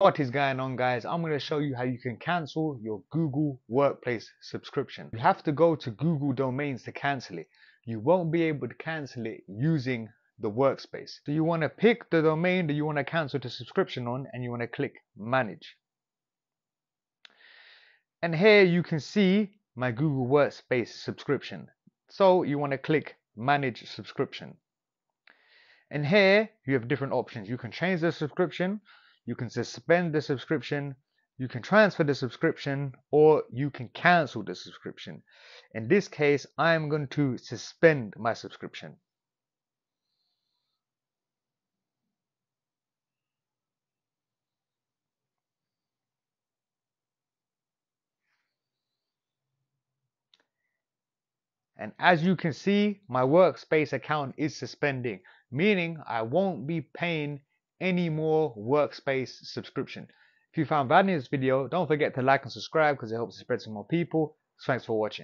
What is going on guys? I'm going to show you how you can cancel your Google Workspace subscription. You have to go to Google Domains to cancel it. You won't be able to cancel it using the workspace. So you want to pick the domain that you want to cancel the subscription on and you want to click manage. And here you can see my Google Workspace subscription. So you want to click manage subscription. And here you have different options. You can change the subscription you can suspend the subscription, you can transfer the subscription, or you can cancel the subscription. In this case, I am going to suspend my subscription. And as you can see, my workspace account is suspending, meaning I won't be paying any more workspace subscription. If you found value in this video, don't forget to like and subscribe because it helps to spread to more people. Thanks for watching.